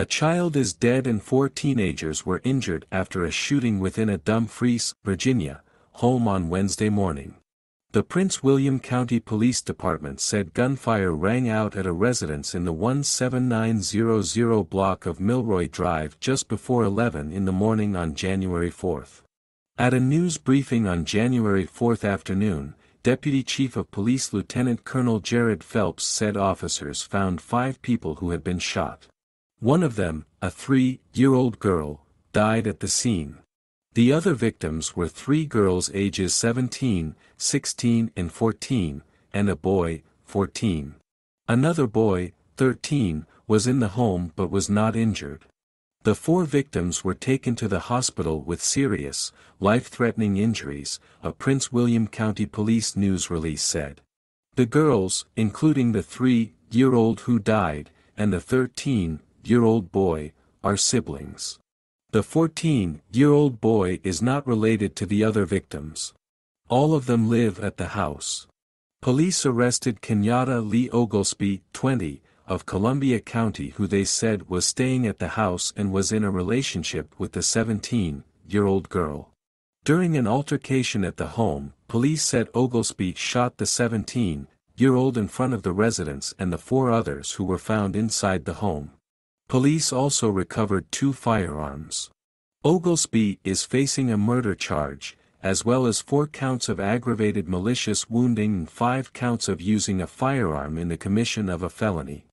A child is dead and four teenagers were injured after a shooting within a Dumfries, Virginia, home on Wednesday morning. The Prince William County Police Department said gunfire rang out at a residence in the 17900 block of Milroy Drive just before 11 in the morning on January 4. At a news briefing on January 4 afternoon, Deputy Chief of Police Lieutenant Colonel Jared Phelps said officers found five people who had been shot. One of them, a three-year-old girl, died at the scene. The other victims were three girls ages 17, 16 and 14, and a boy, 14. Another boy, 13, was in the home but was not injured. The four victims were taken to the hospital with serious, life-threatening injuries, a Prince William County Police news release said. The girls, including the three-year-old who died, and the 13-year-old boy, are siblings. The 14-year-old boy is not related to the other victims. All of them live at the house. Police arrested Kenyatta Lee Oglesby, 20, of Columbia County who they said was staying at the house and was in a relationship with the 17-year-old girl. During an altercation at the home, police said Oglesby shot the 17-year-old in front of the residence and the four others who were found inside the home. Police also recovered two firearms. Oglesby is facing a murder charge, as well as four counts of aggravated malicious wounding and five counts of using a firearm in the commission of a felony.